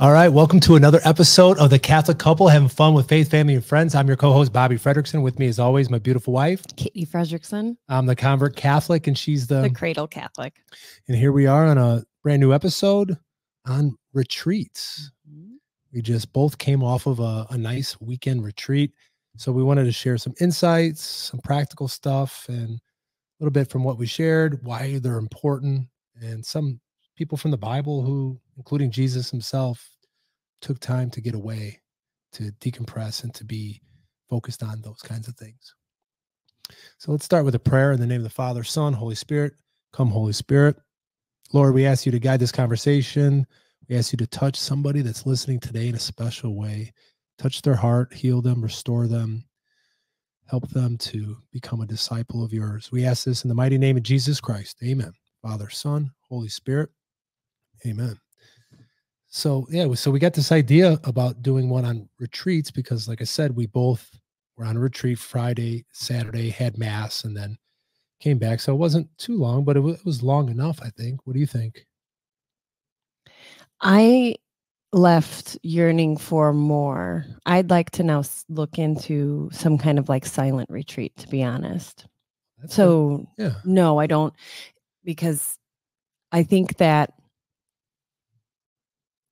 All right, welcome to another episode of the Catholic Couple having fun with faith, family, and friends. I'm your co-host Bobby Fredrickson. With me, as always, my beautiful wife, Katie Fredrickson. I'm the convert Catholic, and she's the, the cradle Catholic. And here we are on a brand new episode on retreats. Mm-hmm. We just both came off of a, a nice weekend retreat, so we wanted to share some insights, some practical stuff, and a little bit from what we shared, why they're important, and some people from the Bible who, including Jesus himself, took time to get away, to decompress, and to be focused on those kinds of things. So let's start with a prayer in the name of the Father, Son, Holy Spirit. Come, Holy Spirit. Lord, we ask you to guide this conversation. We ask you to touch somebody that's listening today in a special way. Touch their heart, heal them, restore them, help them to become a disciple of yours. We ask this in the mighty name of Jesus Christ. Amen. Father, Son, Holy Spirit. Amen. So yeah, so we got this idea about doing one on retreats because, like I said, we both were on a retreat Friday, Saturday, had mass, and then came back. So it wasn't too long, but it, w- it was long enough. I think. What do you think? I left yearning for more. I'd like to now look into some kind of like silent retreat, to be honest. That's so, yeah. no, I don't, because I think that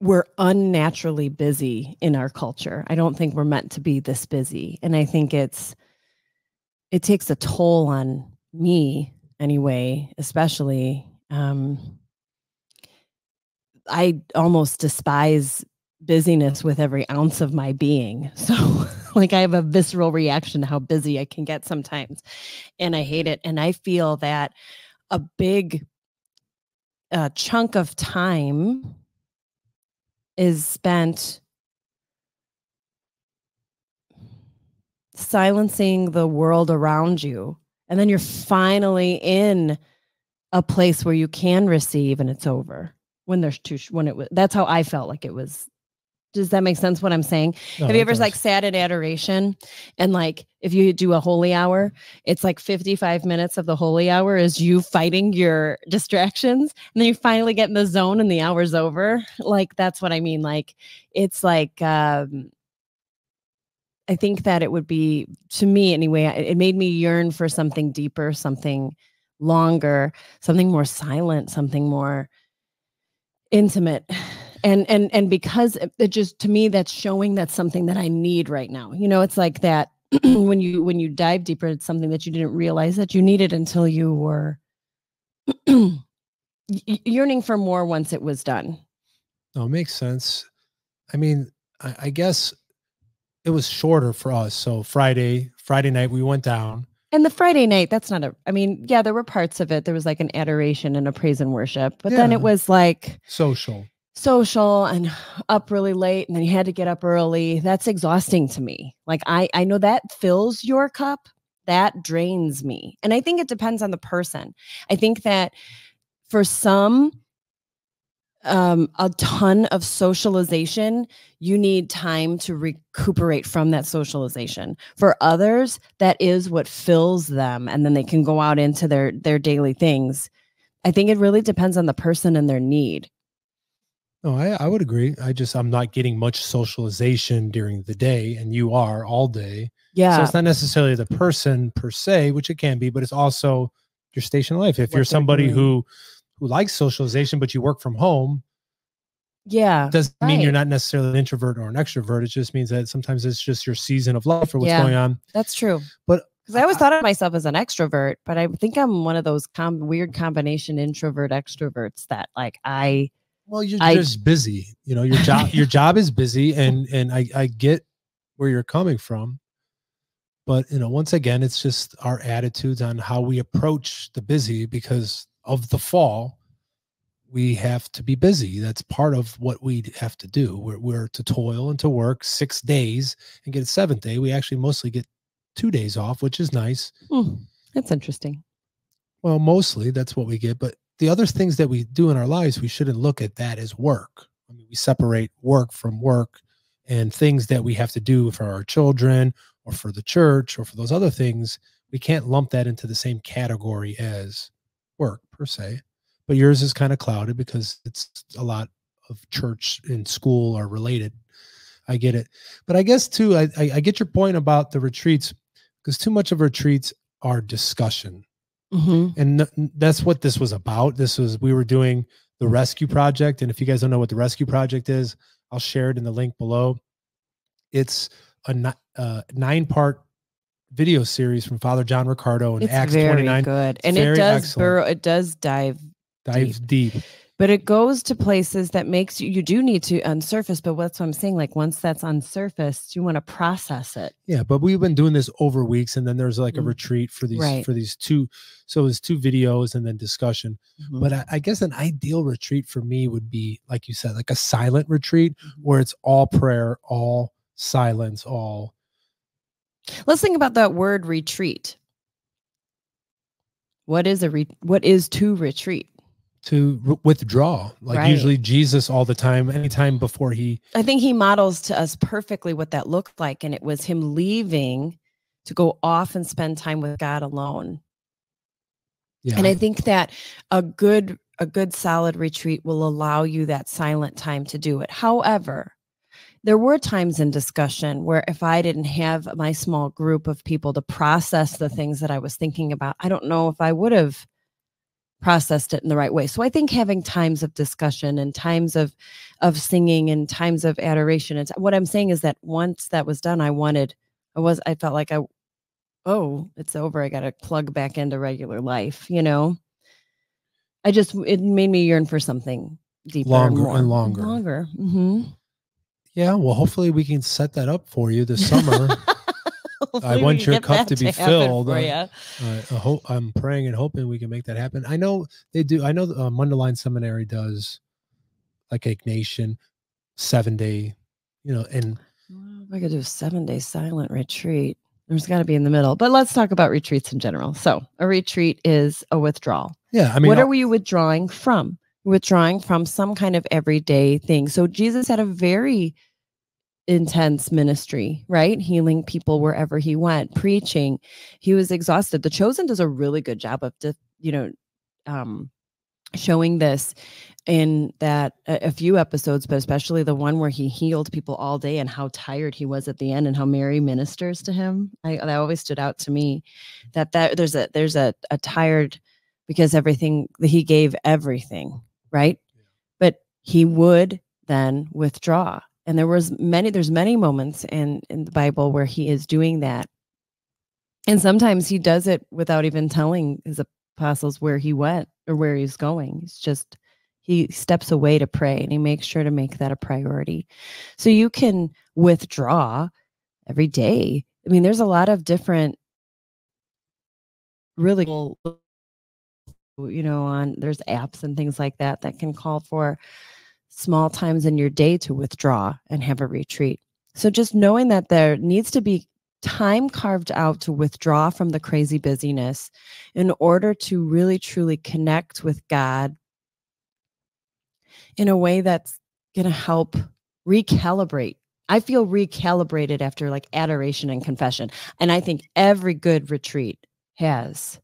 we're unnaturally busy in our culture. I don't think we're meant to be this busy. And I think it's it takes a toll on me anyway, especially um I almost despise busyness with every ounce of my being. So like I have a visceral reaction to how busy I can get sometimes and I hate it and I feel that a big uh, chunk of time is spent silencing the world around you. And then you're finally in a place where you can receive and it's over when there's too, when it was, that's how I felt like it was does that make sense what I'm saying? No, Have you ever does. like sat in adoration and like if you do a holy hour, it's like 55 minutes of the holy hour is you fighting your distractions and then you finally get in the zone and the hour's over. Like that's what I mean. Like it's like um I think that it would be to me anyway, it made me yearn for something deeper, something longer, something more silent, something more intimate and and and because it just to me that's showing that's something that i need right now. You know it's like that when you when you dive deeper it's something that you didn't realize that you needed until you were yearning for more once it was done. No it makes sense. I mean I, I guess it was shorter for us. So friday friday night we went down. And the Friday night, that's not a, I mean, yeah, there were parts of it. There was like an adoration and a praise and worship, but yeah. then it was like social social and up really late and then you had to get up early. That's exhausting to me. Like i i know that fills your cup. That drains me. And i think it depends on the person. I think that for some um, a ton of socialization you need time to recuperate from that socialization. For others that is what fills them and then they can go out into their their daily things. I think it really depends on the person and their need no, I, I would agree. I just I'm not getting much socialization during the day, and you are all day. Yeah. So it's not necessarily the person per se, which it can be, but it's also your station in life. If what you're somebody who who likes socialization, but you work from home, yeah, doesn't right. mean you're not necessarily an introvert or an extrovert. It just means that sometimes it's just your season of life or what's yeah, going on. That's true. But because I always thought of myself as an extrovert, but I think I'm one of those com- weird combination introvert extroverts that like I well, you're I, just busy. You know, your job your job is busy, and and I I get where you're coming from, but you know, once again, it's just our attitudes on how we approach the busy because of the fall. We have to be busy. That's part of what we have to do. We're, we're to toil and to work six days and get a seventh day. We actually mostly get two days off, which is nice. Mm, that's interesting. Well, mostly that's what we get, but the other things that we do in our lives, we shouldn't look at that as work. I mean, we separate work from work and things that we have to do for our children or for the church or for those other things. We can't lump that into the same category as work per se. But yours is kind of clouded because it's a lot of church and school are related. I get it, but I guess too, I I, I get your point about the retreats because too much of retreats are discussion, Mm-hmm. and th- that's what this was about. This was we were doing the rescue project, and if you guys don't know what the rescue project is, I'll share it in the link below. It's a ni- uh, nine part video series from Father John Riccardo and It's Acts very 29 good, and it does burrow. It does dive, dives deep. But it goes to places that makes you. You do need to unsurface, but that's what I'm saying. Like once that's unsurfaced, you want to process it. Yeah, but we've been doing this over weeks, and then there's like a Mm. retreat for these Right. for these two. So it's two videos and then discussion. Mm-hmm. But I, I guess an ideal retreat for me would be, like you said, like a silent retreat Mhm. where it's all prayer, all silence, all Let's think about that word retreat. What is a re- what is to retreat? To r- withdraw. Like Right. usually Jesus all the time, anytime before he I think he models to us perfectly what that looked like, and it was him leaving to go off and spend time with God alone. yeah. And I think that a good a good solid retreat will allow you that silent time to do it. However, there were times in discussion where if I didn't have my small group of people to process the things that I was thinking about, I don't know if I would have processed it in the right way. So I think having times of discussion and times of of singing and times of adoration and what I'm saying is that once that was done, I wanted I was I felt like I oh, it's over. I got to plug back into regular life, you know? I just, it made me yearn for something deeper Longer and, and longer. Longer. hmm yeah, well, hopefully we can set that up for you this summer. I want your cup to be filled. For uh, you. Uh, I hope I'm praying and hoping we can make that happen. I know they do. I know the uh, Mundelein Seminary does like Ignatian seven day, you know, and if I could do a seven day silent retreat, there's got to be in the middle. But let's talk about retreats in general. So, a retreat is a withdrawal. yeah, I mean, what uh, are we withdrawing from? Withdrawing from some kind of everyday thing. So Jesus had a very intense ministry, right? Healing people wherever he went, preaching. He was exhausted. The Chosen does a really good job of, de- you know, um, showing this in that a, a few episodes, but especially the one where he healed people all day and how tired he was at the end and how Mary ministers to him. I that always stood out to me that that there's a there's a, a tired because everything that he gave everything, right? But he would then withdraw. And there was many there's many moments in in the Bible where he is doing that. And sometimes he does it without even telling his apostles where he went or where he's going. He's just he steps away to pray and he makes sure to make that a priority. So you can withdraw every day. I mean, there's a lot of different really you know, on there's apps and things like that that can call for small times in your day to withdraw and have a retreat. So just knowing that there needs to be time carved out to withdraw from the crazy busyness in order to really truly connect with God in a way that's going to help recalibrate. I feel recalibrated after like adoration and confession. And I think every good retreat has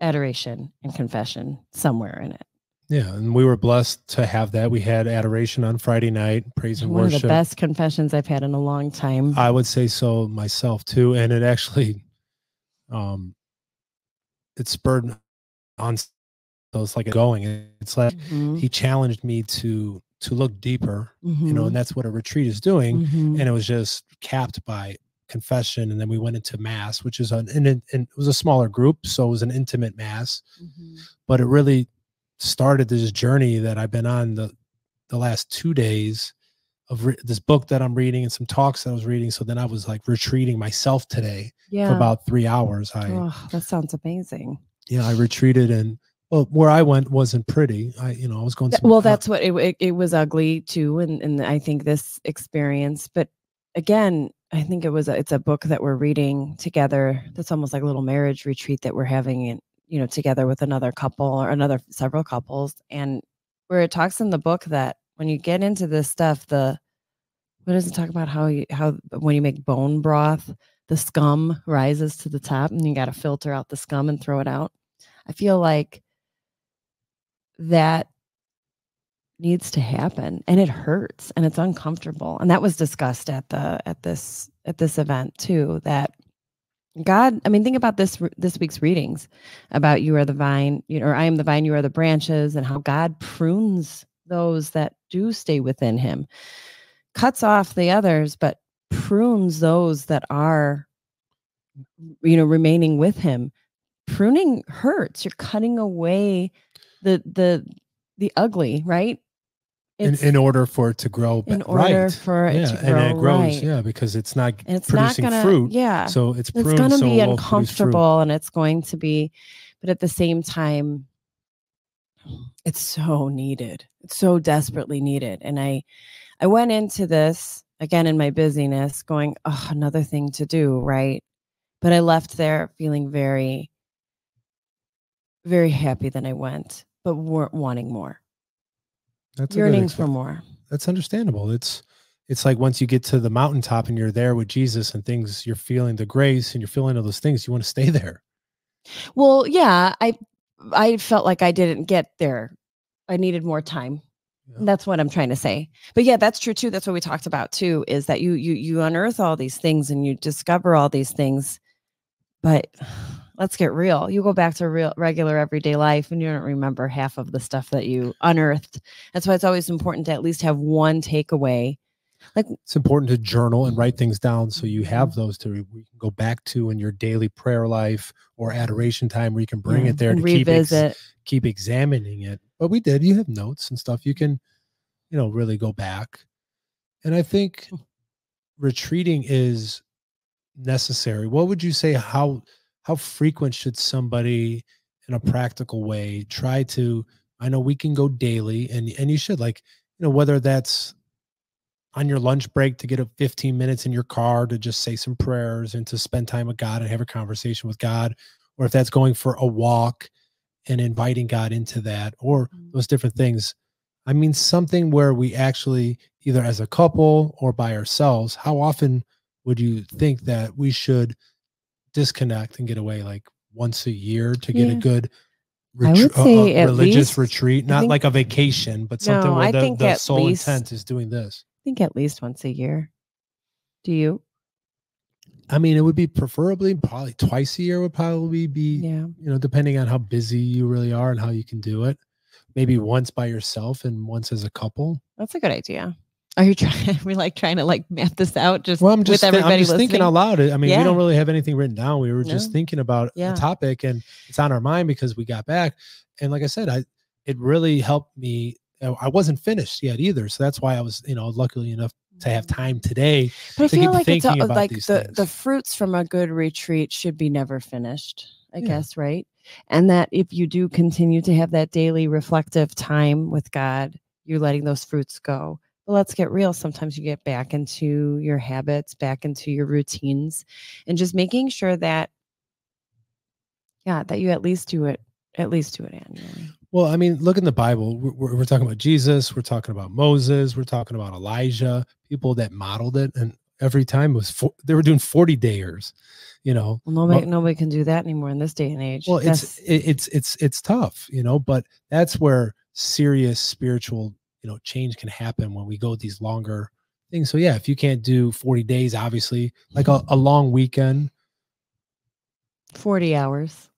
adoration and confession somewhere in it. Yeah, and we were blessed to have that. We had adoration on Friday night, praise and worship. One of the best confessions I've had in a long time. I would say so myself too, and it actually, um, it spurred on. So it's like going. It's like Mhm, he challenged me to to look deeper, you know, mhm, and that's what a retreat is doing. mhm. And it was just capped by confession, and then we went into mass, which is an and it, and it was a smaller group, so it was an intimate mass. Mhm. But it really started this journey that I've been on the the last two days of re- this book that I'm reading and some talks that I was reading. So then I was like retreating myself today Yeah. for about three hours. I oh, that sounds amazing. yeah, I retreated and well, where I went wasn't pretty. I you know I was going. Well that's what it, it, it was ugly too and, and i think this experience but again i think it was a, it's a book that we're reading together that's almost like a little marriage retreat that we're having in you know together with another couple or another several couples and where it talks in the book that when you get into this stuff the what does it talk about? How you how when you make bone broth the scum rises to the top and you got to filter out the scum and throw it out. I feel like that needs to happen and it hurts and it's uncomfortable and that was discussed at the at this at this event too that god i mean think about this this week's readings about you are the vine you know or i am the vine you are the branches and how god prunes those that do stay within him. Cuts off the others but prunes those that are you know remaining with him. Pruning hurts. You're cutting away the the the ugly right in, in order for it to grow in order right. for it yeah, to grow and it grows right. yeah because it's not and it's producing not gonna fruit yeah so it's it's going to so be it won't produce fruit. uncomfortable and it's going to be but at the same time it's so needed it's so desperately needed and i i went into this again in my busyness going oh another thing to do right but i left there feeling very very happy that i went but weren't wanting more that's yearning for more. that's understandable. It's it's like once you get to the mountaintop and you're there with jesus and things you're feeling the grace and you're feeling all those things you want to stay there. Well yeah i i felt like i didn't get there. I needed more time. Yeah. that's what i'm trying to say. But yeah that's true too. That's what we talked about too is that you you you unearth all these things and you discover all these things but let's get real you go back to real regular everyday life and you don't remember half of the stuff that you unearthed that's why it's always important to at least have one takeaway Like it's important to journal and write things down so you Mm-hmm. have those to go back to in your daily prayer life or adoration time where you can bring Yeah, it there and to keep ex- revisit keep examining it. But we did. You have notes and stuff. You can, you know, really go back. And I think Hmm. retreating is necessary. What would you say? How how frequent should somebody, in a practical way, try to? I know we can go daily, and and you should like, you know, whether that's on your lunch break to get a 15 minutes in your car to just say some prayers and to spend time with God and have a conversation with God, or if that's going for a walk and inviting God into that, or Mm. those different things. I mean, something where we actually, either as a couple or by ourselves, how often would you think that we should disconnect and get away like once a year to get a Yeah. good I would retr- uh, say uh, at religious least- retreat, not think- like a vacation, but something No, where I the, think the sole least- intent is doing this. i think at least once a year do you I mean, it would be preferably probably twice a year would probably be, yeah you know, depending on how busy you really are and how you can do it. Maybe once by yourself and once as a couple. That's a good idea. Are you trying? We like trying to like map this out just Well, I'm just, everybody I'm just thinking listening? out loud. I mean, we don't really have anything written down. We were just thinking about Yeah. a topic and it's on our mind because we got back. And like I said, I it really helped me. uh, I wasn't finished yet either. So that's why I was, you know, luckily enough to have time today. But I feel like it's thinking a, about like the the fruits from a good retreat should be never finished. I Yeah. guess right, and that if you do continue to have that daily reflective time with God, you're letting those fruits go. But let's get real. Sometimes you get back into your habits, back into your routines, and just making sure that, yeah, that you at least do it, at least do it annually. Well, I mean, look in the Bible. We're, we're, we're talking about Jesus. We're talking about Moses. We're talking about Elijah, people that modeled it. And every time was, four, they were doing 40 dayers, you know, Well, nobody, nobody can do that anymore in this day and age. well it's That's- it, it's it's it's tough you know but that's where serious spiritual you know change can happen when we go these longer things so yeah if you can't do 40 days obviously like a, a long weekend 40 hours.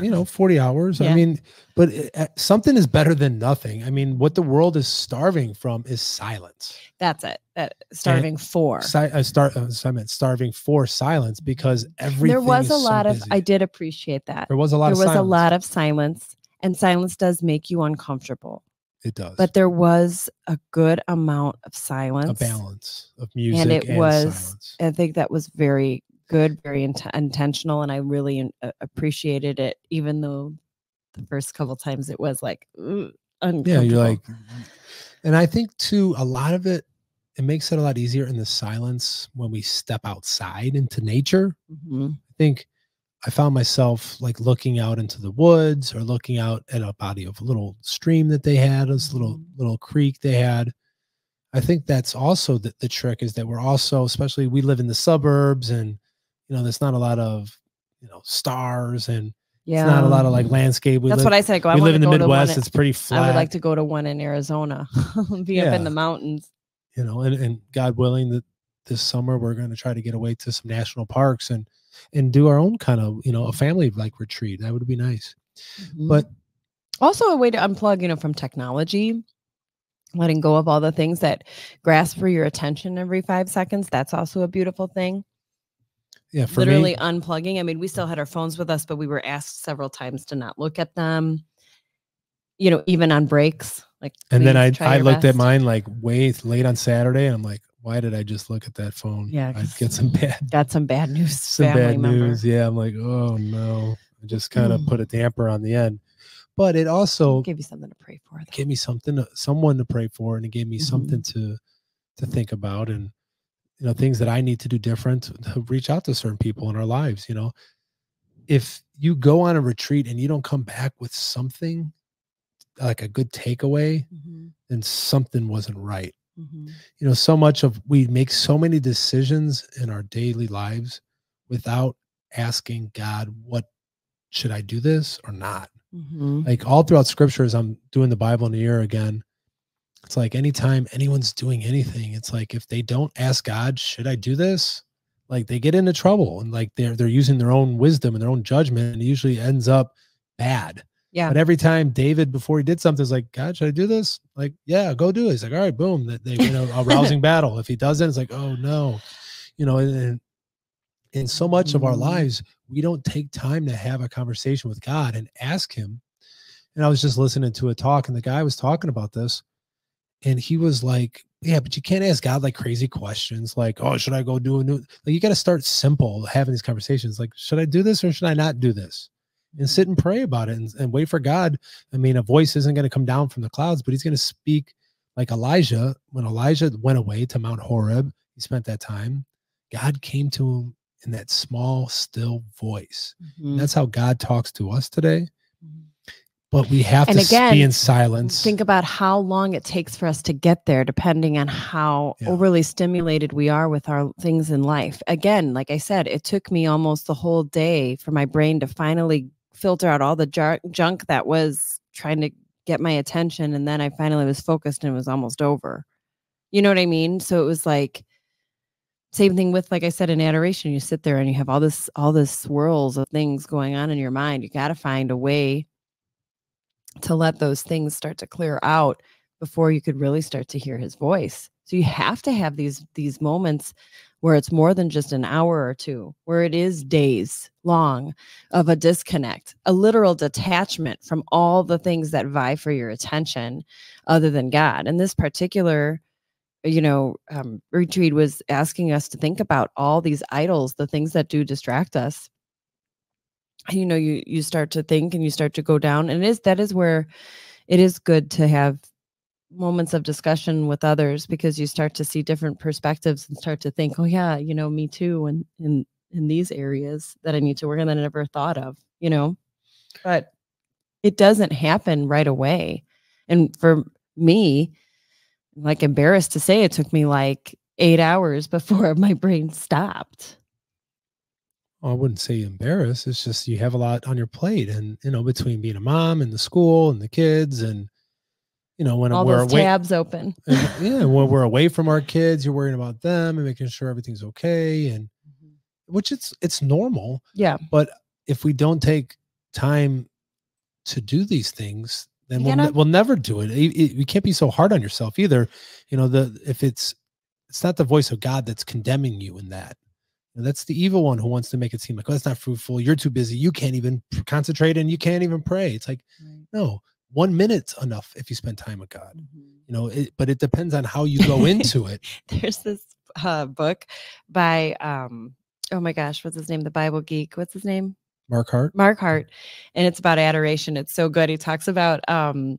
you know 40 hours i mean but it- uh, something is better than nothing i mean what the world is starving from is silence That's it. That starving for. Si- I start uh, I meant starving for silence because everything there was a so lot of busy. i did appreciate that there was a lot there was a lot of silence and silence does make you uncomfortable it does but there was a good amount of silence, a balance of music and it was silence. i think that was very good very int- intentional and i really in- uh, appreciated it even though the first couple times it was like yeah you're like and i think too a lot of it it makes it a lot easier in the silence when we step outside into nature Mhm. i think i found myself like looking out into the woods or looking out at a body of a little stream that they had this little Mhm. little creek they had i think that's also the, the trick is that we're also especially we live in the suburbs and you know there's not a lot of you know stars and Yeah. It's not a lot of like landscape. We That's live, what I said. I go. I we live in the go to one Midwest. in- It's pretty flat. I would like to go to one in Arizona, be up in the mountains. you know, and, and God willing that this summer we're going to try to get away to some national parks and and do our own kind of you know a family like retreat. That would be nice. Mm-hmm. But also a way to unplug, you know, from technology, letting go of all the things that grasp for your attention every five seconds. That's also a beautiful thing. yeah, for Literally me, unplugging. I mean, we still had our phones with us, but we were asked several times to not look at them. You know, even on breaks. Like, and then I I looked at mine like way late on Saturday, and I'm like, why did I just look at that phone? Yeah, I'd 'cause get some bad Got some bad news. some bad member. news. Yeah, I'm like, oh no, I just kind of Mm. put a damper on the end. But it also gave you something to pray for. though. gave me something, to, someone to pray for, and it gave me Mhm. something to to think about, and you know, things that I need to do different. To reach out to certain people in our lives. You know, if you go on a retreat and you don't come back with something like a good takeaway, Mhm, then something wasn't right. Mhm. You know, so much of we make so many decisions in our daily lives without asking God, what should I do this or not? Mhm. like all throughout scripture as i'm doing the bible in a year again it's like anytime anyone's doing anything it's like if they don't ask god should i do this like they get into trouble and like they're they're using their own wisdom and their own judgment and it usually ends up bad Yeah. but every time david before he did something is like god should i do this? Like yeah go do it. He's like all right boom. That they win a, a rousing battle. If he doesn't it's like oh no. You know and, and in so much of our Mhm. lives we don't take time to have a conversation with god and ask him. And i was just listening to a talk and the guy was talking about this and he was like yeah but you can't ask god like crazy questions like oh should i go do a new like you got to start simple having these conversations like should i do this or should i not do this and sit and pray about it and, and wait for god i mean a voice isn't going to come down from the clouds but he's going to speak like elijah when elijah went away to mount horeb he spent that time god came to him in that small still voice Mhm. that's how god talks to us today Mhm. but we have And to again, be in silence Think about how long it takes for us to get there, depending on how Yeah. overly stimulated we are with our things in life. Again, like I said, it took me almost the whole day for my brain to finally filter out all the jar- junk that was trying to get my attention. And then I finally was focused and it was almost over. You know what I mean? So it was like, same thing with like i said in adoration you sit there and you have all this all this swirls of things going on in your mind you got to find a way to let those things start to clear out before you could really start to hear his voice so you have to have these these moments where it's more than just an hour or two where it is days long of a disconnect a literal detachment from all the things that vie for your attention other than god. And this particular you know um, retreat was asking us to think about all these idols the things that do distract us. You know you you start to think and you start to go down and it is that is where it is good to have moments of discussion with others because you start to see different perspectives and start to think oh yeah you know me too and in in these areas that i need to work on that i never thought of you know but it doesn't happen right away and for me like embarrassed to say it took me like eight hours before my brain stopped I wouldn't say embarrassed. It's just you have a lot on your plate, and you know, between being a mom and the school and the kids, and you know, when all we're those away, tabs open and, yeah, when we're away from our kids, you're worrying about them and making sure everything's okay, and mm-hmm. which it's it's normal. yeah But if we don't take time to do these things, then we'll, ne- we'll never do it. You can't be so hard on yourself either. You know, the if it's it's not the voice of God that's condemning you in that. And that's the evil one who wants to make it seem like, oh, that's not fruitful. You're too busy. You can't even concentrate and you can't even pray. It's like, no, one minute's enough if you spend time with God. You know, it, but it depends on how you go into it. there's this uh, book by um oh my gosh what's his name the bible geek what's his name Mark Hart. mark hart and it's about adoration it's so good he talks about um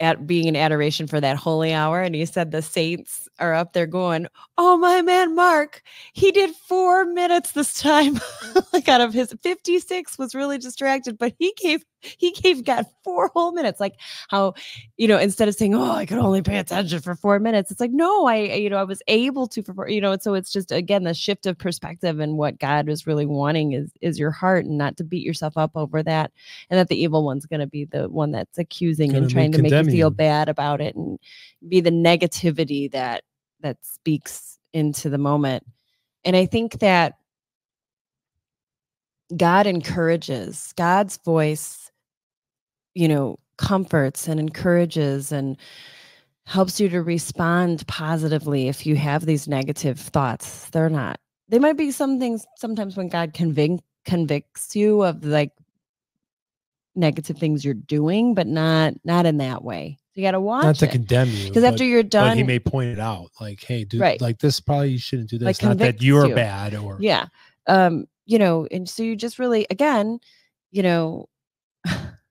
at being in adoration for that holy hour and he said the saints are up there going oh my man mark he did four minutes this time like out of his 56 was really distracted but he gave he gave God four whole minutes. Like how, you know, instead of saying, "Oh, I could only pay attention for four minutes," it's like, no, I, you know, I was able to for, you know. And so it's just again the shift of perspective and what God is really wanting is is your heart, and not to beat yourself up over that, and that the evil one's going to be the one that's accusing Gonna and trying to make you feel bad about it, and be the negativity that that speaks into the moment. And I think that God encourages, God's voice, you know, comforts and encourages and helps you to respond positively if you have these negative thoughts. They're not, they might be some things sometimes when God convic- convicts you of like negative things you're doing, but not not in that way. You got to watch Not to it. condemn you. Because after you're done, he may point it out like, hey, dude, Right. like this probably you shouldn't do Like this. Not that you're you. bad or yeah um you know and so you just really again you know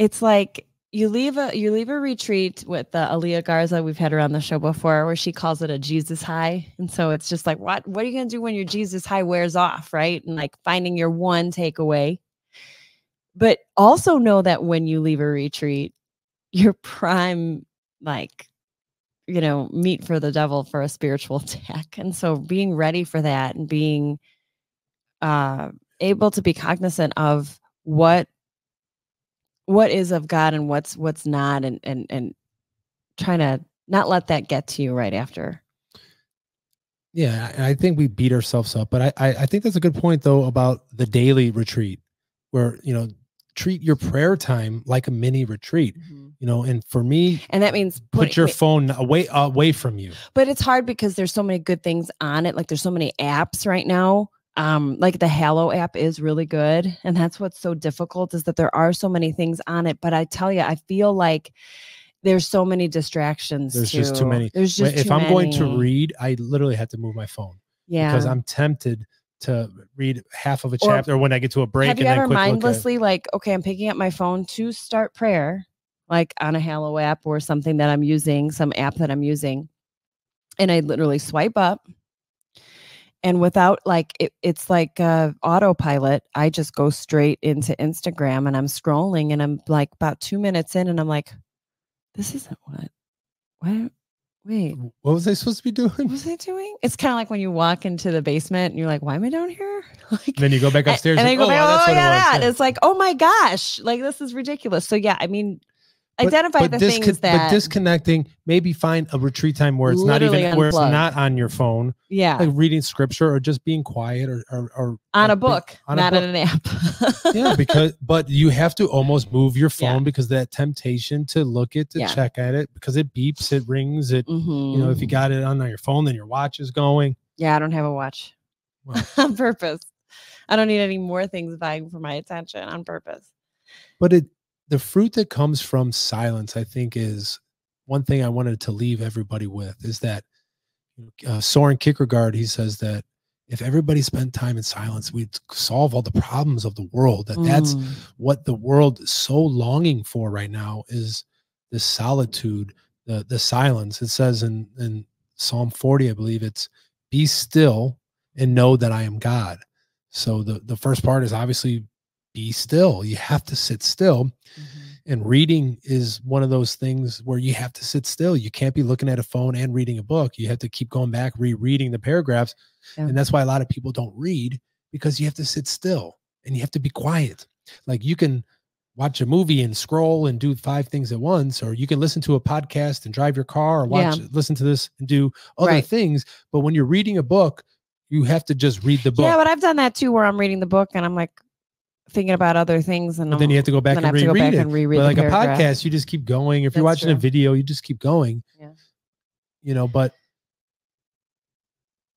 it's like you leave a you leave a retreat with uh, Aaliyah Garza we've had her on the show before where she calls it a Jesus high. And so it's just like what what are you to do when your Jesus high wears off? Right? And like finding your one takeaway. But also know that when you leave a retreat your prime like you know meat for the devil for a spiritual attack. And so being ready for that and being uh able to be cognizant of what what is of god and what's what's not and and and trying to not let that get to you right after Yeah, I think we beat ourselves up, but I, I I think that's a good point though about the daily retreat, where you know treat your prayer time like a mini retreat. Mm-hmm. You know, and for me, and that means put putting- your phone away away from you. but it's hard because there's so many good things on it like there's so many apps right now um like the Hallow app is really good and that's what's so difficult is that there are so many things on it but i tell you i feel like there's so many distractions There's just too many. there's just if too I'm going to read, I literally have to move my phone yeah because I'm tempted to read half of a Or- chapter when I get to a break have you and ever quick look at- mindlessly like okay i'm picking up my phone to start prayer like on a Hallow app or something that i'm using some app that i'm using and i literally swipe up and without like it, it's like uh autopilot i just go straight into instagram and i'm scrolling and i'm like about two minutes in and i'm like this isn't what what wait What was I supposed to be doing? what was i doing it's kind of like when you walk into the basement and you're like why am i down here like then you go back and- upstairs. And, then you go back, wow, oh, that's it yeah, that. It's like, oh my gosh, like this is ridiculous. So yeah, I mean, identify but the discon- things that but disconnecting maybe find a retreat time where it's not even where it's not on your phone yeah, like reading scripture or just being quiet or or, or on a book, on a not book. in an app. yeah because but you have to almost move your Yeah. phone because that temptation to look at to Yeah. check at it because it beeps it rings it you know if you Mhm. got it on your phone then your watch is going yeah, I don't have a watch Well. on purpose. I don't need any more things vying for my attention on purpose. but it the fruit that comes from silence i think is one thing i wanted to leave everybody with is that uh, soren kierkegaard he says that if everybody spent time in silence we'd solve all the problems of the world that that's Mm. what the world is so longing for right now is this solitude the the silence it says in in psalm 40 i believe it's be still and know that i am god so the the first part is obviously be still. You have to sit still. Mhm. and reading is one of those things where you have to sit still. You can't be looking at a phone and reading a book. You have to keep going back rereading the paragraphs. Yeah. and that's why a lot of people don't read because you have to sit still and you have to be quiet. Like you can watch a movie and scroll and do five things at once or you can listen to a podcast and drive your car or watch listen to this and do other Right. things. But when you're reading a book you have to just read the book. Yeah, but I've done that too, where I'm reading the book and I'm like thinking about other things, and then you have to go back and to go reread back it and reread but like a paragraph. podcast you just keep going if you're That's watching a video you just keep going Yeah. you know but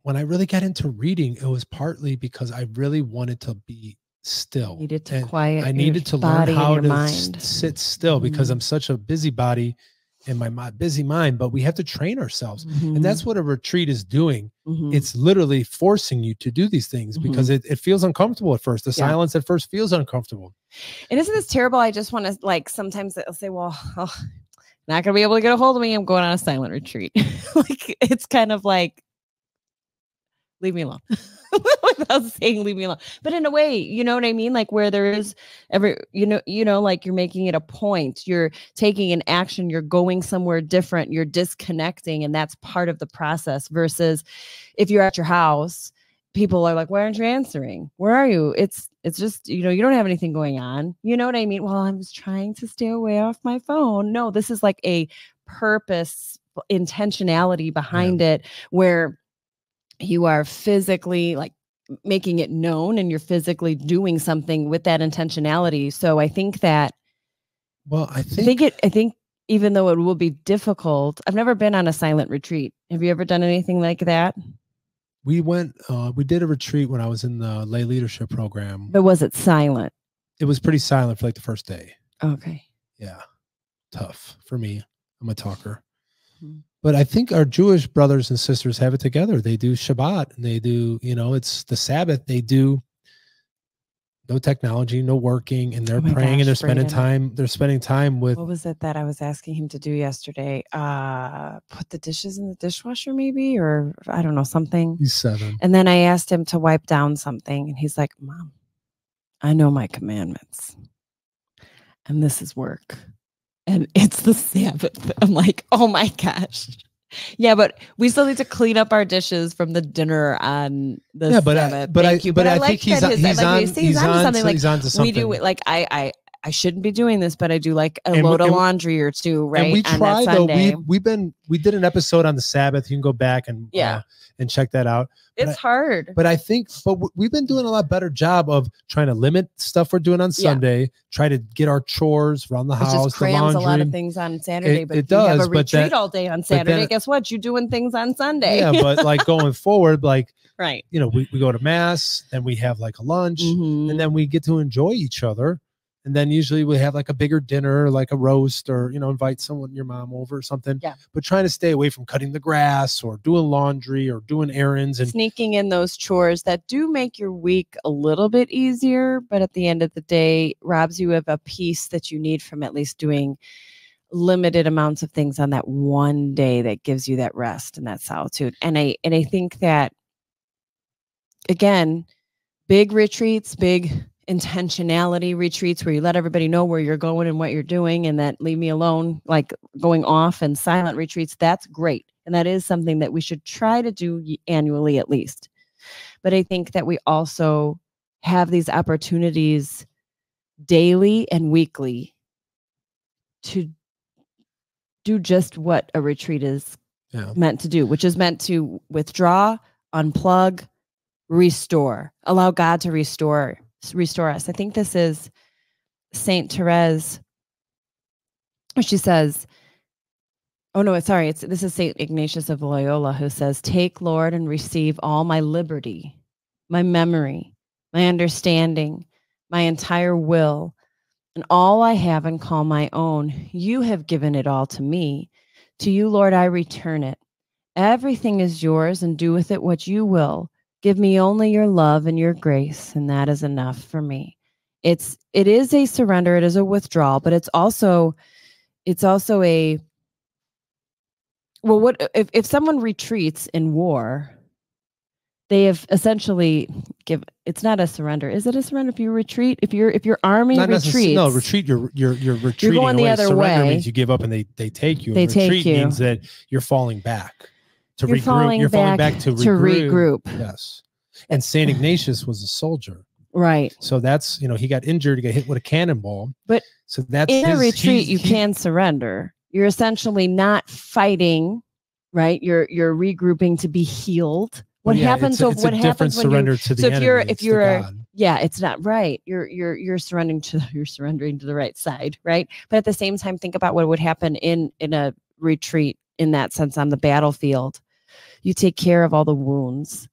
when i really got into reading it was partly because i really wanted to be still needed to And quiet. i needed to learn how to mind. sit still because Mhm. i'm such a busybody in my mi- busy mind but we have to train ourselves Mhm. and that's what a retreat is doing Mhm. it's literally forcing you to do these things because it, it feels uncomfortable at first the Mm-hmm. Yeah. silence at first feels uncomfortable And isn't this terrible? I just want to like sometimes they'll say, "Well, oh, not gonna be able to get a hold of me. I'm going on a silent retreat." like it's kind of like leave me alone. Without saying leave me alone. But in a way you know what i mean? Like where there is every you know you know like you're making it a point you're taking an action you're going somewhere different you're disconnecting and that's part of the process versus if you're at your house people are like why aren't you answering? Where are you? It's it's just you know you don't have anything going on. You know what i mean? Well i'm just trying to stay away off my phone. No this is like a purpose intentionality behind yeah. it where you are physically like making it known and you're physically doing something with that intentionality. So i think that well i think, I think it i think even though it will be difficult i've never been on a silent retreat. Have you ever done anything like that? We went uh we did a retreat when i was in the lay leadership program. But was it silent? It was pretty silent for like the first day. Okay. Yeah. Tough for me. I'm a talker. Mm-hmm but I think our Jewish brothers and sisters have it together. They do Shabbat and they do, you know, it's the Sabbath. They do no technology, no working, and they're oh praying gosh, and they're spending time. They're spending time with. What was it that I was asking him to do yesterday? Uh, put the dishes in the dishwasher, maybe, or I don't know something. He's seven. And then I asked him to wipe down something, and he's like, "Mom, I know my commandments, and this is work." And it's the Sabbath. I'm like, oh my gosh. Yeah, but we still need to clean up our dishes from the dinner on the yeah, but Sabbath. I, but Thank I, you. But, but I, I like think he's, on, his, he's, like, on, he's, he's, on, something. Like, he's on to something. We do like I I I shouldn't be doing this, but I do like a and, load of laundry or two, right? And we try though. We we've been we did an episode on the Sabbath. You can go back and yeah. Uh, and check that out. But it's I, hard. But I think, but we've been doing a lot better job of trying to limit stuff we're doing on Sunday. Yeah. Try to get our chores around the it house. Just crams a lot of things on Saturday, it, but it does. Have a retreat that, all day on Saturday. Then, guess what? You're doing things on Sunday. Yeah, but like going forward, like right. You know, we, we go to mass, then we have like a lunch, mm-hmm. and then we get to enjoy each other and then usually we have like a bigger dinner like a roast or you know invite someone your mom over or something yeah. but trying to stay away from cutting the grass or doing laundry or doing errands and sneaking in those chores that do make your week a little bit easier but at the end of the day robs you of a piece that you need from at least doing limited amounts of things on that one day that gives you that rest and that solitude. And i and i think that again big retreats big intentionality retreats where you let everybody know where you're going and what you're doing and that leave me alone like going off and silent retreats that's great and that is something that we should try to do annually at least but i think that we also have these opportunities daily and weekly to do just what a retreat is yeah. meant to do which is meant to withdraw unplug restore allow god to restore restore us. I think this is Saint Therese. She says, "Oh no, sorry. It's this is Saint Ignatius of Loyola who says, "Take, Lord, and receive all my liberty, my memory, my understanding, my entire will, and all I have and call my own. You have given it all to me. To you, Lord, I return it. Everything is yours, and do with it what you will." Give me only your love and your grace, and that is enough for me. It's it is a surrender, it is a withdrawal, but it's also it's also a well what if, if someone retreats in war they have essentially give it's not a surrender. Is it a surrender if you retreat? If you're if your army not retreats no retreat you're you're you're retreating you're going the other surrender way. means you give up and they they take you they retreat take you. means that you're falling back to you're regroup. Falling you're falling back, to regroup. to regroup. Yes. And Saint Ignatius was a soldier. Right. So that's, you know, he got injured, he got hit with a cannonball. But so that's in his, a retreat, you he, can surrender. You're essentially not fighting, right? You're you're regrouping to be healed. Oh, what yeah, happens? It's it's what happens when surrender to the so if enemy, you're if you're yeah, it's not right. You're you're you're surrendering to you're surrendering to the right side, right? But at the same time, think about what would happen in in a retreat in that sense on the battlefield you take care of all the wounds.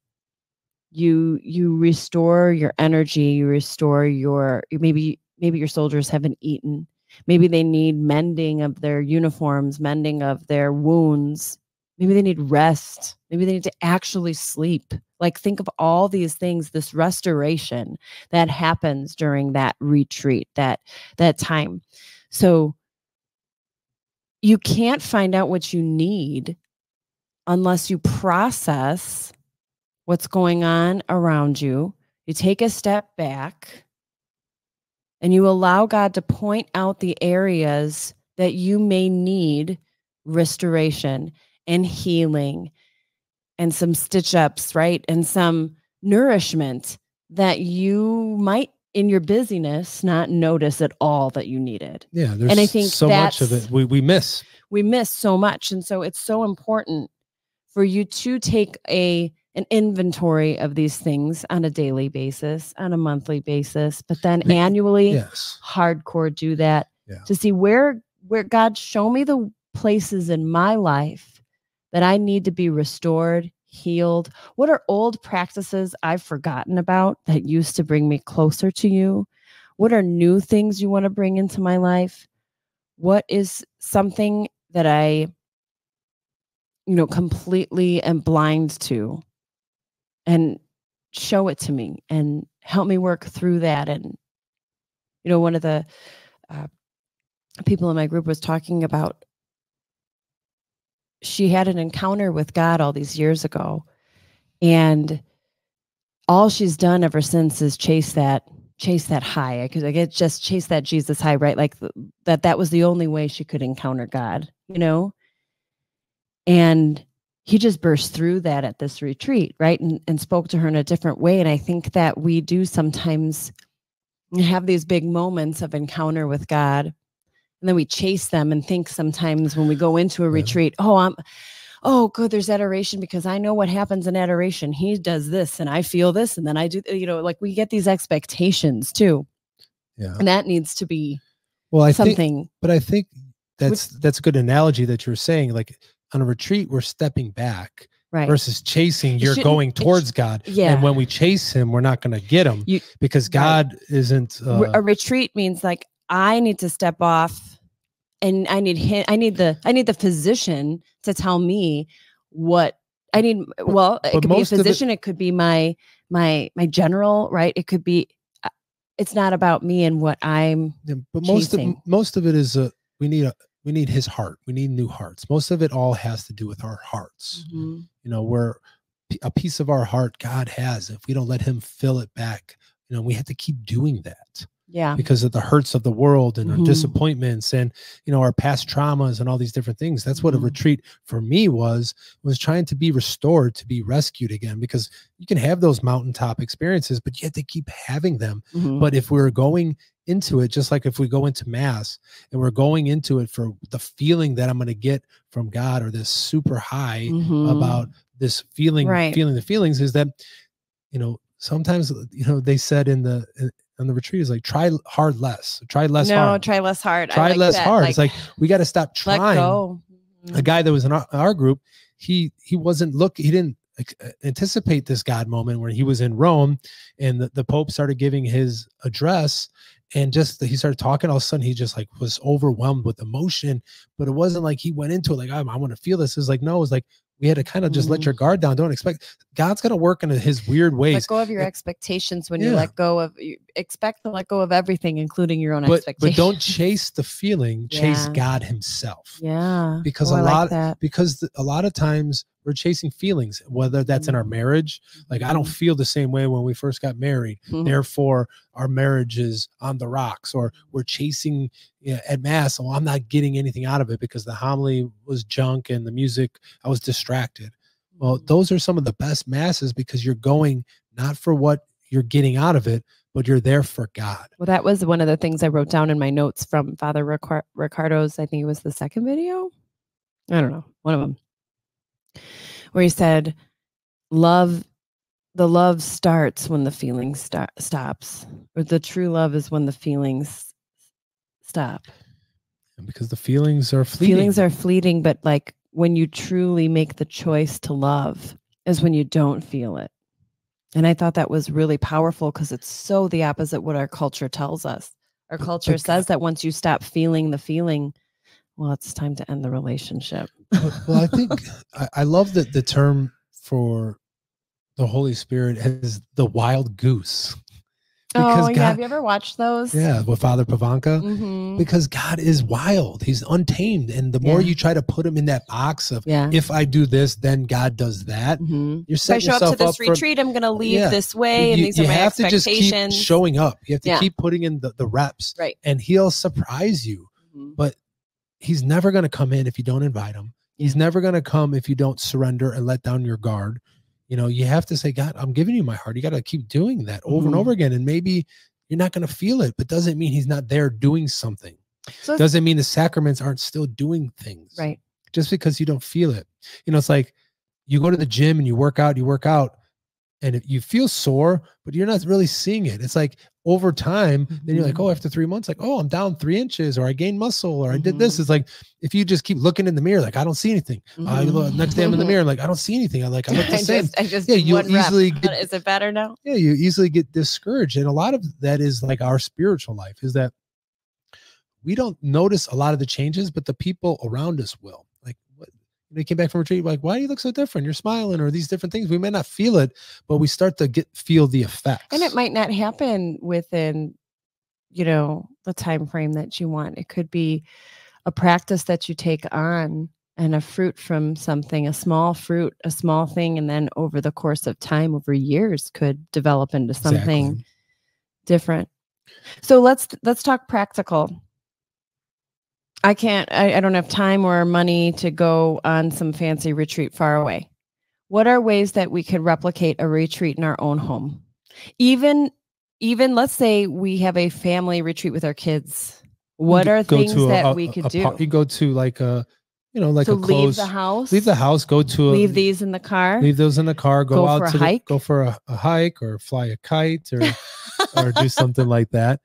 You you restore your energy you restore your maybe maybe your soldiers haven't eaten. Maybe they need mending of their uniforms mending of their wounds. Maybe they need rest. Maybe they need to actually sleep. Like think of all these things this restoration that happens during that retreat that that time. So you can't find out what you need unless you process what's going on around you. You take a step back and you allow God to point out the areas that you may need restoration and healing and some stitch ups, right? And some nourishment that you might in your busyness not notice at all that you needed. Yeah, there's and I think so much of it we, we miss. We miss so much. And so it's so important for you to take a an inventory of these things on a daily basis, on a monthly basis, but then annually yes. hardcore do that yeah. to see where where God show me the places in my life that I need to be restored, healed? What are old practices I've forgotten about that used to bring me closer to you? What are new things you want to bring into my life? What is something that I, you know, completely am blind to? And show it to me and help me work through that. And, you know, one of the uh, people in my group was talking about she had an encounter with God all these years ago. And all she's done ever since is chase that chase that high because I get just chase that Jesus high, right? Like that that was the only way she could encounter God, you know? And he just burst through that at this retreat, right? And, and spoke to her in a different way. And I think that we do sometimes have these big moments of encounter with God and then we chase them and think sometimes when we go into a yeah. retreat oh i'm oh good there's adoration because i know what happens in adoration he does this and i feel this and then i do you know like we get these expectations too yeah and that needs to be well i something think, but i think that's which, that's a good analogy that you're saying like on a retreat we're stepping back right. versus chasing you're going towards god yeah and when we chase him we're not going to get him you, because god right. isn't uh, a retreat means like I need to step off and I need him, I need the I need the physician to tell me what I need well it could be a physician it, it, could be my my my general right it could be uh, it's not about me and what I'm yeah, but most chasing. of most of it is a we need a we need his heart we need new hearts most of it all has to do with our hearts mm-hmm. you know we're a piece of our heart God has if we don't let him fill it back you know we have to keep doing that yeah because of the hurts of the world and mm-hmm. our disappointments and you know our past traumas and all these different things that's what mm-hmm. a retreat for me was was trying to be restored to be rescued again because you can have those mountaintop experiences but you have to keep having them mm-hmm. but if we're going into it just like if we go into mass and we're going into it for the feeling that i'm going to get from god or this super high mm-hmm. about this feeling right. feeling the feelings is that you know sometimes you know they said in the and the retreat is like try hard less try less no hard. try less hard try like less that. hard like, it's like we got to stop trying mm-hmm. a guy that was in our, our, group he he wasn't look he didn't anticipate this god moment where he was in rome and the, the pope started giving his address and just he started talking all of a sudden he just like was overwhelmed with emotion but it wasn't like he went into it like i, I want to feel this it's like no it's like we had to kind of just mm. let your mm. guard down. Don't expect God's going to work in his weird ways. Let go of your expectations when yeah. you let go of you expect to let go of everything, including your own but, expectations. But don't chase the feeling, chase yeah. God Himself. Yeah, because oh, a I lot like because the, a lot of times we're chasing feelings, whether that's in our mm-hmm. marriage. Like I don't mm-hmm. feel the same way when we first got married. Mm-hmm. Therefore, our marriage is on the rocks, or we're chasing you know, at mass. Well, I'm not getting anything out of it because the homily was junk and the music, I was distracted. Well, mm-hmm. those are some of the best masses because you're going not for what you're getting out of it, but you're there for God. Well, that was one of the things I wrote down in my notes from Father Riccardo's, I think it was the second video. I don't know, one of them where he said, Love, the love starts when the feeling start, stops, or the true love is when the feelings stop. Because the feelings are fleeting. Feelings are fleeting, but like when you truly make the choice to love is when you don't feel it. And I thought that was really powerful because it's so the opposite what our culture tells us. Our culture says that once you stop feeling the feeling, well, it's time to end the relationship. well, I think I, I love that the term for the Holy Spirit is the wild goose oh, Because yeah. God- Have you ever watched those? Yeah, with Father Pivonka. Mhm. Because God is wild. He's untamed. And the more Yeah. you try to put him in that box of Yeah. if I do this, then God does that, Mhm. you're setting If I show up to this for retreat, I'm going to leave Yeah. this way, and these you are my have to just keep expectations. showing up. You have to Yeah. keep putting in the, the reps. Right. And he'll surprise you. Mhm. He's never going to come in if you don't invite him. He's never going to come if you don't surrender and let down your guard. You know, you have to say, God, I'm giving you my heart. You got to keep doing that over and Mhm. over again. And maybe you're not going to feel it, but doesn't mean he's not there doing something. So Doesn't mean the sacraments aren't still doing things. right. Just because you don't feel it. You know, it's like you go to the gym and you work out, you work out, and you feel sore, but you're not really seeing it. It's like over time, then you're like, Mhm. oh, after three months, like, oh, I'm down three inches, or I gained muscle, or I did this. Mhm. It's like if you just keep looking in the mirror, like I don't see anything. I look, next day I'm in the mirror, like I don't see anything. I like I look the I same. just, I just Yeah, rep. easily get Is it better now? yeah, you easily get discouraged. And a lot of that is like our spiritual life is that we don't notice a lot of the changes, but the people around us will. What they came back from retreat, like, why do you look so different? You're smiling, or these different things. We may not feel it, but we start to get feel the effects. And it might not happen within, you know, the time frame that you want. It could be a practice that you take on and a fruit from something, a small fruit, a small thing, and then over the course of time, over years, could develop into something Exactly. different. So let's let's talk practical. I can't I, I don't have time or money to go on some fancy retreat far away. What are ways that we could replicate a retreat in our own home? Even even let's say we have a family retreat with our kids. What are things a- that a- we could par- do? You go to like a, you know, like to a leave the house. Leave the house. Go to a, Leave these in the car. Leave those in the car. Go, Go out for a to the- hike? go for a, a hike or fly a kite or or do something like that.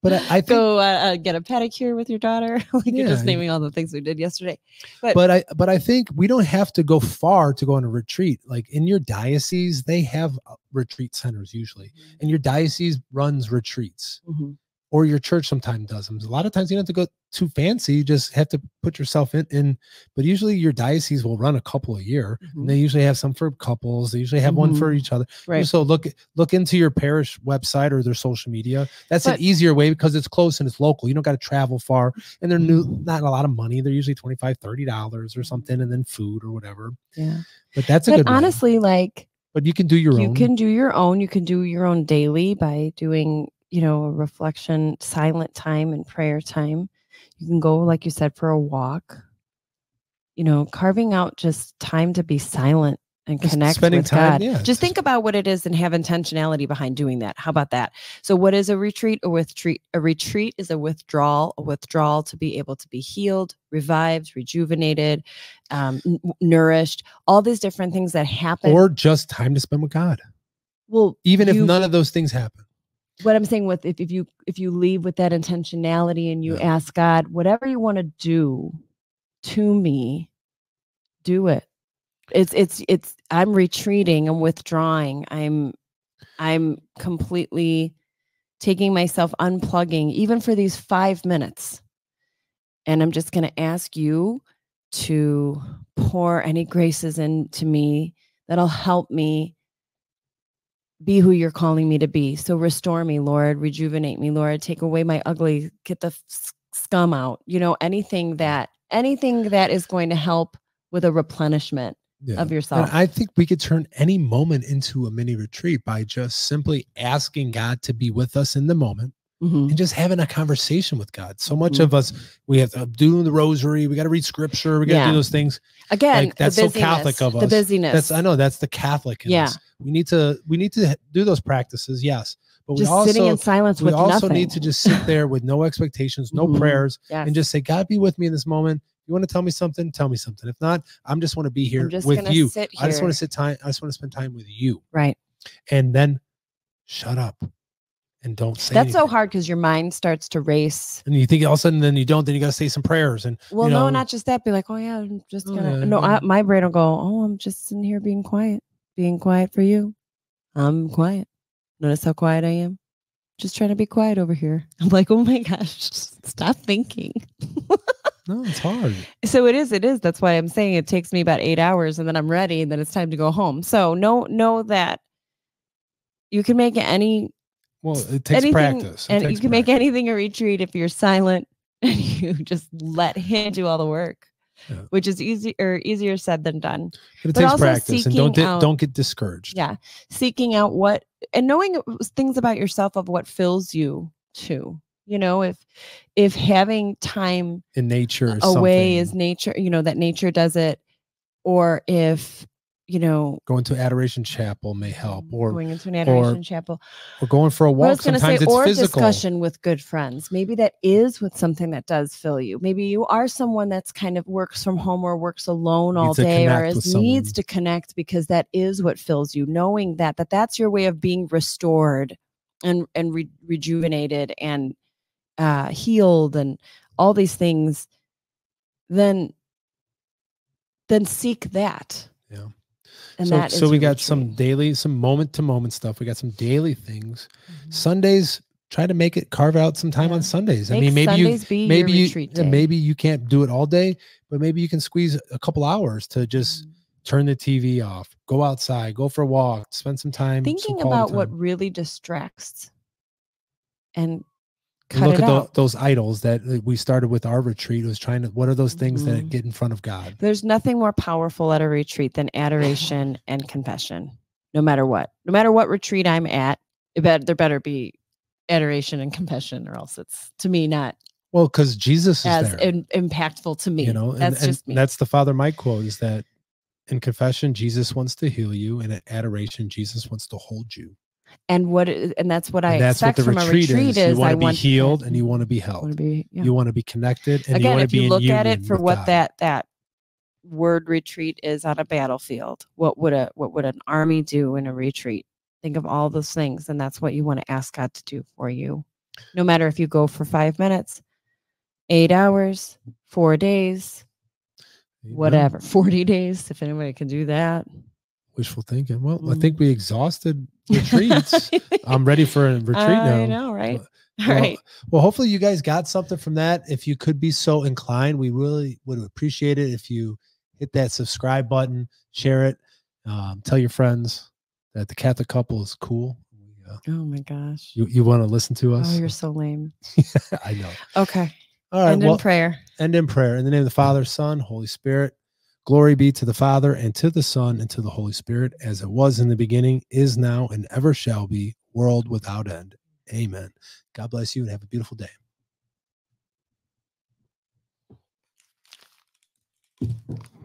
But I, I think Go uh, uh, get a pedicure with your daughter. like you're just naming all the things we did yesterday. but I but I think we don't have to go far to go on a retreat. Like in your diocese, they have uh, retreat centers usually, and your diocese runs retreats, Mhm. Or your church sometimes does them. A lot of times you don't have to go too fancy; you just have to put yourself in. in but usually your diocese will run a couple a year. Mhm. And they usually have some for couples. They usually have one for each other. Right. So look look into your parish website or their social media. That's But- an easier way because it's close and it's local. You don't got to travel far and they're new not a lot of money. They're usually 25 30 dollars or something and then food or whatever. Yeah. But that's a But good honestly, like But you can do your you own. You can do your own. You can do your own daily by doing, you know, a reflection, silent time and prayer time. You can go, like you said, for a walk. You know, carving out just time to be silent and Just connect spending with time, God. yeah, Just think about what it is and have intentionality behind doing that. How about that? So, what is a retreat? A retreat, a retreat is a withdrawal. A withdrawal to be able to be healed, revived, rejuvenated, um, n- nourished. All these different things that happen. or just time to spend with God. well, Even if none of those things happen. What I'm saying with if, if you if you leave with that intentionality and you Yeah. ask God, whatever you want to do to me, do it. It's it's it's I'm retreating, I'm withdrawing, I'm I'm completely taking myself unplugging, even for these five minutes. And I'm just gonna ask you to pour any graces into me that'll help me be who you're calling me to be. So restore me, Lord, rejuvenate me, Lord, take away my ugly, get the scum out. You know, anything that anything that is going to help with a replenishment Yeah. of And yourself. I think we could turn any moment into a mini retreat by just simply asking God to be with us in the moment Mhm. and just having a conversation with God. So much Mhm. of us, we have to do the rosary, we got to read scripture, we got to Yeah. do those things. Again, like, that's so Catholic of us. The us. busyness. That's I know that's the Catholic. Yeah. us. we need to we need to do those practices, yes, but just we also sitting in silence we with also nothing. need to just sit there with no expectations, no Mhm. prayers, yes. and just say, God, be with me in this moment. You want to tell me something? Tell me something. If not, I'm just want to be here with you. sit I just want to sit time. I just want to spend time with you, right. and then shut up and don't say. That's so hard because your mind starts to race. And you think all of a sudden, then you don't. Then you got to say some prayers, and Well, you know, no, not just that. Be like, oh yeah, I'm just Oh, gonna. yeah, no. I, mm-hmm. my brain will go, oh, I'm just sitting here being quiet, being quiet for you. I'm quiet. Notice how quiet I am. Just trying to be quiet over here. I'm like, oh my gosh, stop thinking. no, it's hard. So it is. It is. That's why I'm saying it takes me about eight hours, and then I'm ready, and then it's time to go home. So know know that you can make any Well, it takes anything, practice. It and you takes can make anything a retreat if you're silent and you just let him do all the work, Yeah. which is easy or easier said than done. But it but takes also practice, and don't out- don't get discouraged. Yeah, seeking out what and knowing things about yourself of what fills you too. You know, if if having time in nature is away is nature, you know that nature does it, or if you know going to adoration chapel may help, or going into an adoration chapel or going for a Well, I was walk. to say, Sometimes it's or physical. discussion with good friends. Maybe that is with something that does fill you. Maybe you are someone that's kind of works from home or works alone all Needs to day, or is needs to connect because that is what fills you. Knowing that that that's your way of being restored and and re- rejuvenated and uh, healed and all these things. Then then seek that. Yeah. And so, that so we got some daily, some moment to moment stuff. We got some daily things. Mhm. Sundays, try to make it carve out some time Yeah. on Sundays. I mean, maybe Sundays be you maybe you retreat yeah, day. maybe you can't do it all day, but maybe you can squeeze a couple hours to just Mhm. turn the TV off, go outside, go for a walk, spend some time thinking quality about what really distracts And cut look at out. those idols that we started with our retreat was trying to what are those things Mhm. that get in front of God? There's nothing more powerful at a retreat than adoration and confession, no matter what. No matter what retreat I'm at, bet, there better be adoration and confession, or else it's to me not Well, because Jesus is as there. in, impactful to me. you know and, that's and just me. that's the father mike quote is that in confession jesus wants to heal you and in adoration jesus wants to hold you and what and that's what I and that's what expect the from a retreat, retreat is, is. you want I to be want healed and you want to be I want to be yeah. you want to be connected and you again want to if you look at it for what that that word retreat is on a battlefield what would a what would an army do in a retreat think of all those things and that's what you want to ask god to do for you no matter if you go for five minutes eight hours four days Amen. whatever 40 days if anybody can do that wishful thinking well i Mm. think we exhausted retreats. I'm ready for a retreat i now. know right? Well- all right. well hopefully you guys got something from that. If you could be so inclined we really would appreciate it if you hit that subscribe button share it um, tell your friends that the catholic couple is cool. We, uh, oh my gosh. You, you want to listen to us? Oh you're so lame. I know. Okay. All right and well in prayer. end in prayer. In the name of the father son holy spirit Glory be to the Father, and to the Son, and to the Holy Spirit, as it was in the beginning, is now, and ever shall be, world without end. Amen. God bless you and have a beautiful day. Thank you.